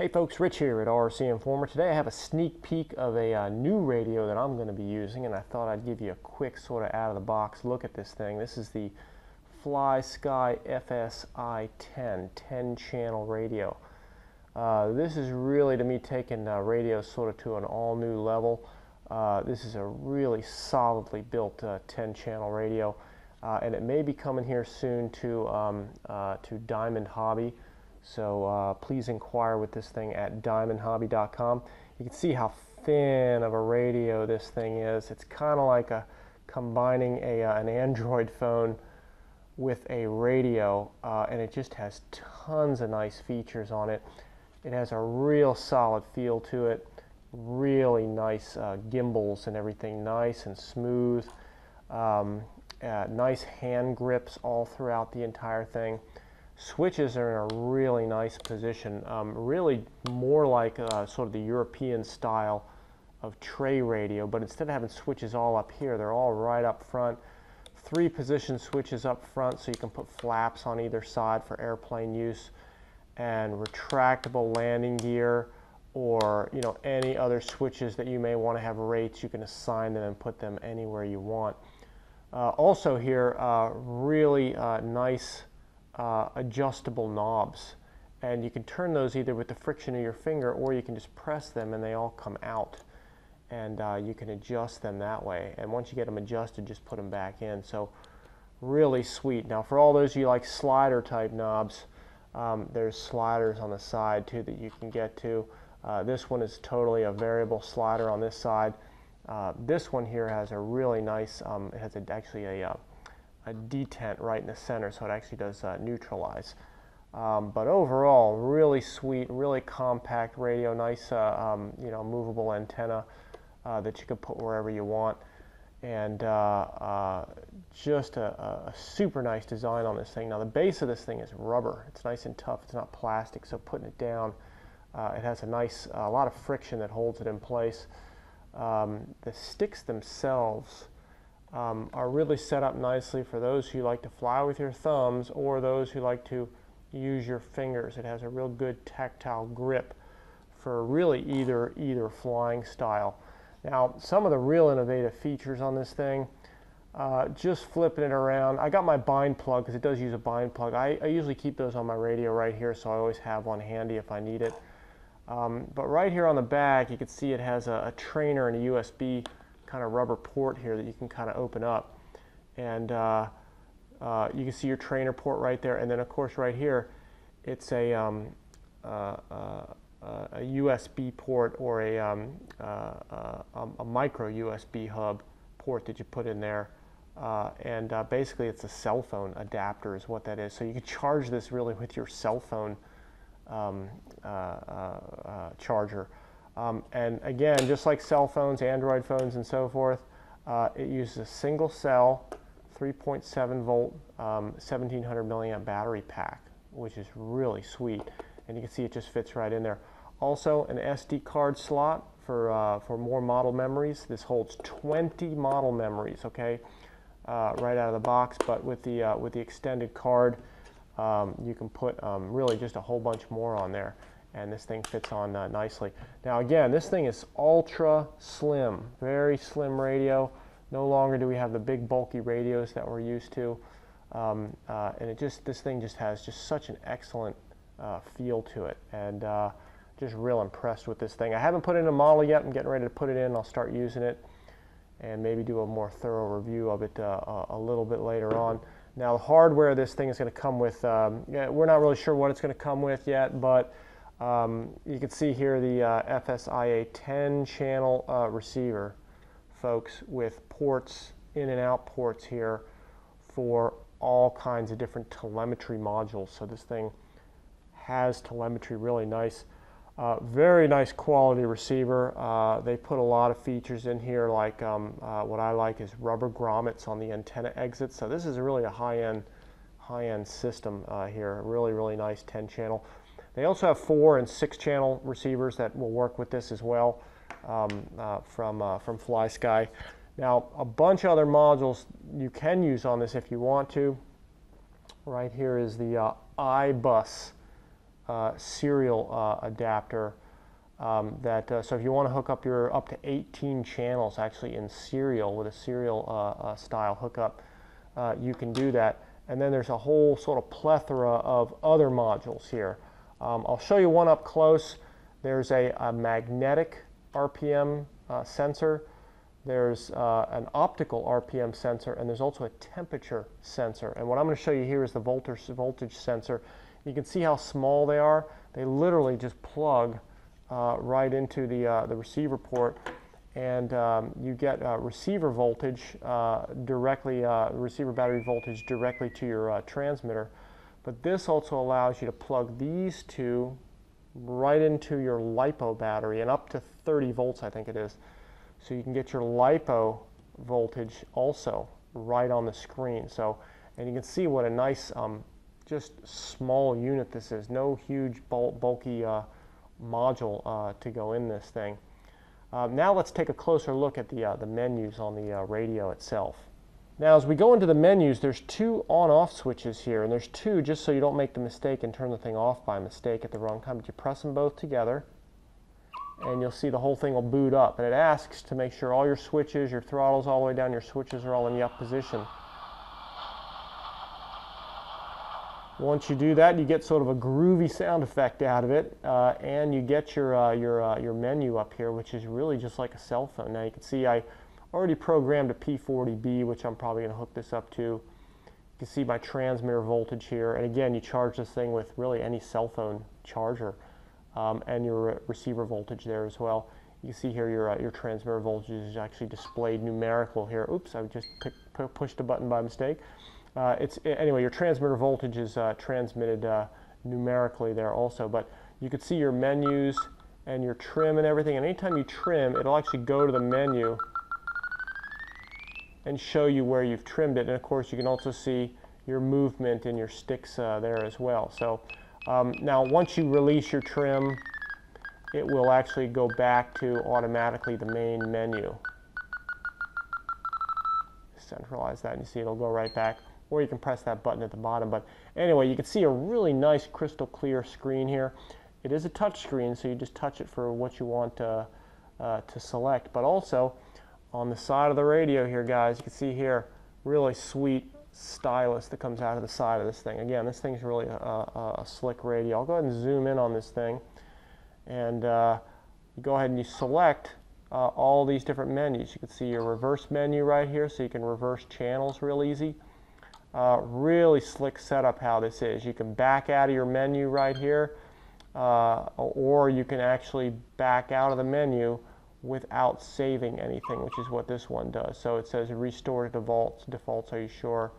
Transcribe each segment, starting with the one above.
Hey folks, Rich here at RC Informer. Today I have a sneak peek of a uh, new radio that I'm going to be using and I thought I'd give you a quick sort of out of the box look at this thing. This is the FlySky FSI 10, 10 channel radio. Uh, this is really to me taking uh, radio sort of to an all new level. Uh, this is a really solidly built uh, 10 channel radio uh, and it may be coming here soon to, um, to Diamond Hobby. So uh, please inquire with this thing at diamondhobby.com. You can see how thin of a radio this thing is. It's kind of like a combining a, uh, an Android phone with a radio, uh, and it just has tons of nice features on it. It has a real solid feel to it, really nice uh, gimbals and everything, nice and smooth. Um, uh, nice hand grips all throughout the entire thing switches are in a really nice position, um, really more like uh, sort of the European style of tray radio, but instead of having switches all up here, they're all right up front. Three position switches up front so you can put flaps on either side for airplane use and retractable landing gear or you know any other switches that you may want to have rates you can assign them and put them anywhere you want. Uh, also here uh, really uh, nice uh, adjustable knobs. And you can turn those either with the friction of your finger or you can just press them and they all come out. And uh, you can adjust them that way. And once you get them adjusted just put them back in. So really sweet. Now for all those you like slider type knobs um, there's sliders on the side too that you can get to. Uh, this one is totally a variable slider on this side. Uh, this one here has a really nice um, it has a, actually a uh, a detent right in the center, so it actually does uh, neutralize. Um, but overall, really sweet, really compact radio, nice, uh, um, you know, movable antenna uh, that you can put wherever you want, and uh, uh, just a, a, super nice design on this thing. Now the base of this thing is rubber; it's nice and tough. It's not plastic, so putting it down, uh, it has a nice, a lot of friction that holds it in place. Um, the sticks themselves um, are really set up nicely for those who like to fly with your thumbs or those who like to use your fingers. It has a real good tactile grip for really either either flying style. Now, some of the real innovative features on this thing, uh, just flipping it around. I got my bind plug because it does use a bind plug. I, I, usually keep those on my radio right here, so I always have one handy if I need it. Um, but right here on the back, you can see it has a, a trainer and a USB kind of rubber port here that you can kind of open up. And uh, uh, you can see your trainer port right there. And then of course right here, it's a, um, uh, uh a USB port or a, um, uh, uh, a, micro USB hub port that you put in there. and basically it's a cell phone adapter is what that is. So you can charge this really with your cell phone um, charger. Um, and again, just like cell phones, Android phones, and so forth, uh, it uses a single cell, 3.7 volt, um, 1700 milliamp battery pack, which is really sweet. And you can see it just fits right in there. Also, an SD card slot for, uh, for more model memories. This holds 20 model memories, okay, uh, right out of the box. But with the, uh, with the extended card, um, you can put um, really just a whole bunch more on there and this thing fits on uh, nicely. Now again, this thing is ultra slim, very slim radio. No longer do we have the big bulky radios that we're used to. Um, uh, and it just this thing just has just such an excellent uh, feel to it and uh, just real impressed with this thing. I haven't put in a model yet. I'm getting ready to put it in. I'll start using it and maybe do a more thorough review of it uh, a little bit later on. Now the hardware this thing is going to come with, um, yeah, we're not really sure what it's going to come with yet, but um, you can see here the uh, FSIA 10 channel uh, receiver, folks, with ports, in and out ports here for all kinds of different telemetry modules. So this thing has telemetry really nice. Uh, very nice quality receiver. Uh, they put a lot of features in here like um, uh, what I like is rubber grommets on the antenna exits. So this is really a high-end high-end system uh, here. Really, really nice 10 channel. They also have four and six channel receivers that will work with this as well um, uh, from, uh, from FlySky. Now, a bunch of other modules you can use on this if you want to. Right here is the uh, iBus uh, serial uh, adapter um, that uh, so if you want to hook up your up to 18 channels actually in serial with a serial uh, uh, style hookup, uh, you can do that. And then there's a whole sort of plethora of other modules here. Um, I'll show you one up close. There's a, a magnetic RPM uh, sensor. There's uh, an optical RPM sensor, and there's also a temperature sensor. And what I'm going to show you here is the voltage, voltage sensor. You can see how small they are. They literally just plug uh, right into the, uh, the receiver port and um, you get uh, receiver voltage uh, directly, receiver battery voltage directly to your transmitter. But this also allows you to plug these two right into your LiPo battery and up to 30 volts I think it is. So you can get your LiPo voltage also right on the screen. So, and you can see what a nice, um, just small unit this is. No huge bulky module uh, to go in this thing. Um, now let's take a closer look at the, uh, the menus on the uh, radio itself. Now as we go into the menus, there's two on-off switches here, and there's two just so you don't make the mistake and turn the thing off by mistake at the wrong time. But you press them both together, and you'll see the whole thing will boot up. And it asks to make sure all your switches, your throttles all the way down, your switches are all in the up position. Once you do that, you get sort of a groovy sound effect out of it, uh, and you get your, uh, your, uh, your menu up here, which is really just like a cell phone. Now you can see I already programmed a P40B, which I'm probably going to hook this up to. You can see my transmitter voltage here, and again, you charge this thing with really any cell phone charger, um, and your receiver voltage there as well. You can see here your, uh, your transmitter voltage is actually displayed numerical here. Oops, I just pushed a button by mistake. Uh, it's anyway, your transmitter voltage is uh, transmitted uh, numerically there also, but you can see your menus and your trim and everything. And anytime you trim, it'll actually go to the menu and show you where you've trimmed it. And of course, you can also see your movement in your sticks uh, there as well. So um, now, once you release your trim, it will actually go back to automatically the main menu. Centralize that, and you see it'll go right back or you can press that button at the bottom. But anyway, you can see a really nice crystal clear screen here. It is a touch screen, so you just touch it for what you want to, uh, to select. But also, on the side of the radio here, guys, you can see here, really sweet stylus that comes out of the side of this thing. Again, this thing's really a, a, a slick radio. I'll go ahead and zoom in on this thing. And uh, you go ahead and you select uh, all these different menus. You can see your reverse menu right here, so you can reverse channels real easy. Uh, really slick setup how this is. You can back out of your menu right here, uh, or you can actually back out of the menu without saving anything, which is what this one does. So it says restore to defaults, defaults, are you sure?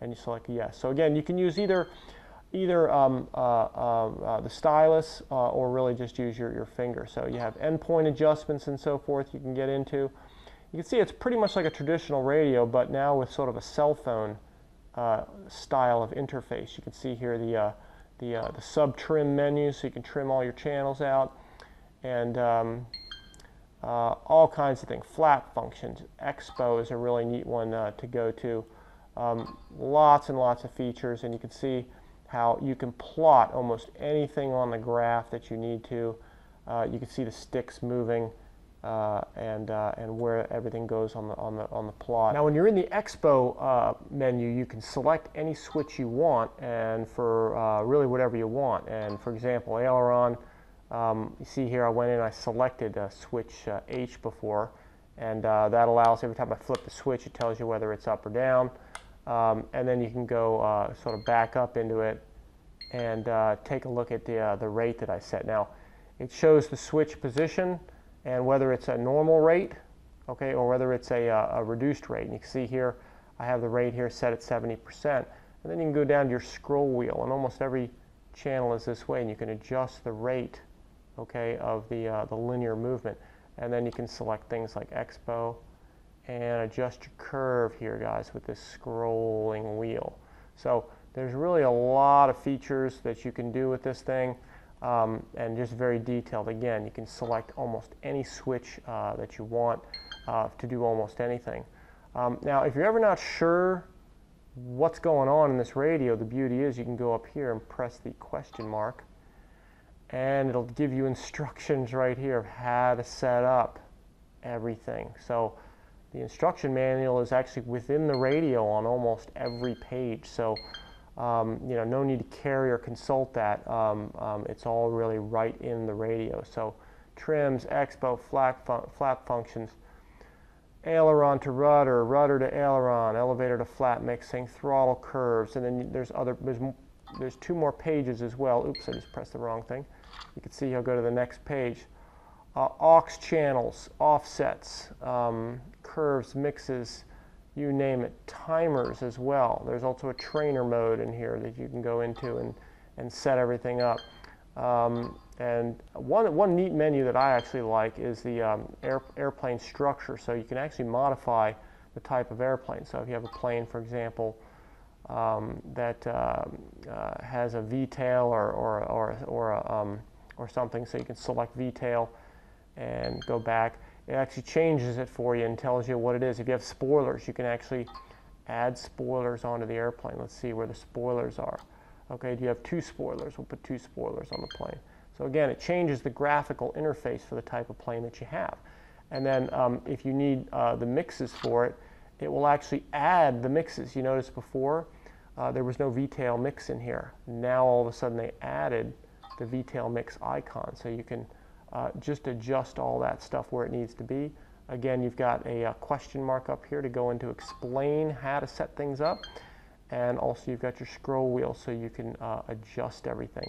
And you select yes. So again, you can use either either um, uh, um, uh, the stylus uh, or really just use your, your finger. So you have endpoint adjustments and so forth you can get into. You can see it's pretty much like a traditional radio, but now with sort of a cell phone uh, style of interface. You can see here the, uh, the, uh, the sub trim menu so you can trim all your channels out and um, uh, all kinds of things. flap functions. Expo is a really neat one uh, to go to. Um, lots and lots of features and you can see how you can plot almost anything on the graph that you need to. Uh, you can see the sticks moving uh, and uh, and where everything goes on the on the on the plot. Now, when you're in the Expo uh, menu, you can select any switch you want, and for really whatever you want. And for example, aileron. Um, you see here, I went in, I selected switch uh, H before, and uh, that allows every time I flip the switch, it tells you whether it's up or down. Um, and then you can go sort of back up into it and take a look at the the rate that I set. Now, it shows the switch position and whether it's a normal rate, okay, or whether it's a, uh, a reduced rate. And you can see here, I have the rate here set at 70%. And then you can go down to your scroll wheel, and almost every channel is this way, and you can adjust the rate, okay, of the, uh, the linear movement. And then you can select things like Expo and adjust your curve here, guys, with this scrolling wheel. So there's really a lot of features that you can do with this thing um, and just very detailed. Again, you can select almost any switch uh, that you want uh, to do almost anything. Um, now, if you're ever not sure what's going on in this radio, the beauty is you can go up here and press the question mark, and it'll give you instructions right here of how to set up everything. So the instruction manual is actually within the radio on almost every page. So um, you know, no need to carry or consult that. Um, um, it's all really right in the radio. So trims, expo, flap, fun flap functions, aileron to rudder, rudder to aileron, elevator to flap mixing, throttle curves, and then there's other, there's, there's two more pages as well. Oops, I just pressed the wrong thing. You can see I'll go to the next page. Uh, aux channels, offsets, um, curves, mixes, you name it, timers as well. There's also a trainer mode in here that you can go into and, and set everything up. Um, and one, one neat menu that I actually like is the um, air, airplane structure. So you can actually modify the type of airplane. So if you have a plane, for example, um, that uh, uh, has a V-tail or, or, or, or, um, or something, so you can select V-tail and go back it actually changes it for you and tells you what it is. If you have spoilers, you can actually add spoilers onto the airplane. Let's see where the spoilers are. Okay, do you have two spoilers? We'll put two spoilers on the plane. So again, it changes the graphical interface for the type of plane that you have. And then um, if you need uh, the mixes for it, it will actually add the mixes. You noticed before uh, there was no V-tail mix in here. Now all of a sudden they added the V-tail mix icon. So you can uh, just adjust all that stuff where it needs to be. Again, you've got a, a, uh, question mark up here to go into explain how to set things up. And also you've got your scroll wheel so you can uh, adjust everything.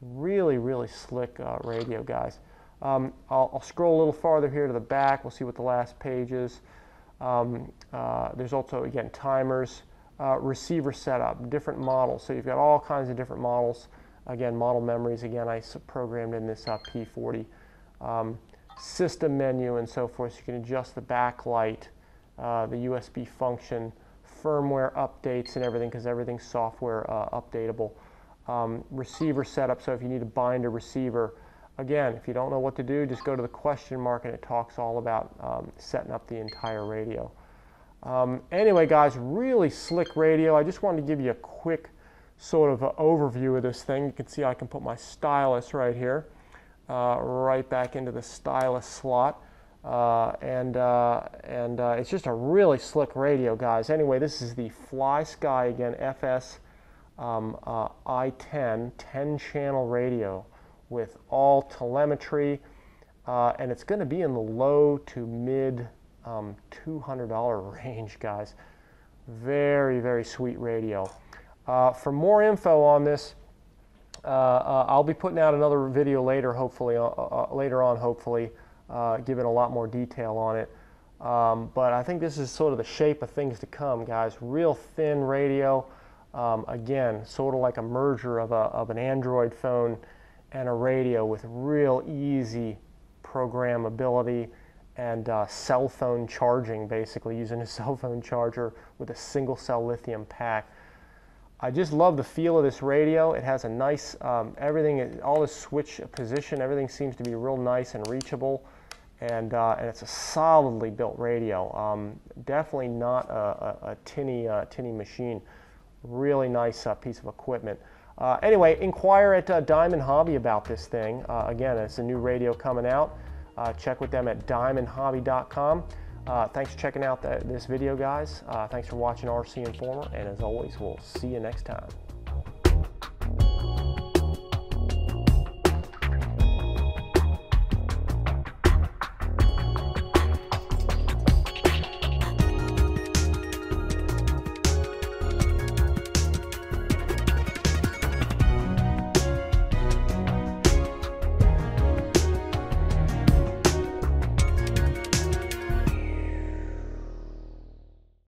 Really, really slick uh, radio, guys. Um, I'll, I'll, scroll a little farther here to the back. We'll see what the last page is. Um, uh, there's also, again, timers, uh, receiver setup, different models. So you've got all kinds of different models. Again, model memories, again, I programmed in this uh, P40. Um, system menu and so forth, so you can adjust the backlight, uh, the USB function, firmware updates and everything, because everything's software uh, updatable. Um, receiver setup, so if you need to bind a receiver, again, if you don't know what to do, just go to the question mark and it talks all about um, setting up the entire radio. Um, anyway, guys, really slick radio. I just wanted to give you a quick sort of overview of this thing. You can see I can put my stylus right here, uh, right back into the stylus slot. Uh, and uh, and uh, it's just a really slick radio, guys. Anyway, this is the FlySky again, FS um, uh, I-10 10-channel radio with all telemetry, uh, and it's going to be in the low to mid um, $200 range, guys. Very, very sweet radio. Uh, for more info on this, uh, uh, I'll be putting out another video later, hopefully, uh, uh, later on, hopefully, giving a lot more detail on it. Um, but I think this is sort of the shape of things to come, guys. Real thin radio. Um, again, sort of like a merger of, a, of an Android phone and a radio with real easy programmability and uh, cell phone charging, basically using a cell phone charger with a single cell lithium pack. I just love the feel of this radio. It has a nice, um, everything, all the switch position, everything seems to be real nice and reachable. And, uh, and it's a solidly built radio. Um, definitely not a, a, a tinny, uh, tinny machine. Really nice uh, piece of equipment. Uh, anyway, inquire at uh, Diamond Hobby about this thing. Again, it's a new radio coming out. Check with them at diamondhobby.com. Uh, thanks for checking out the, this video, guys. Uh, thanks for watching RC Informer, and as always, we'll see you next time.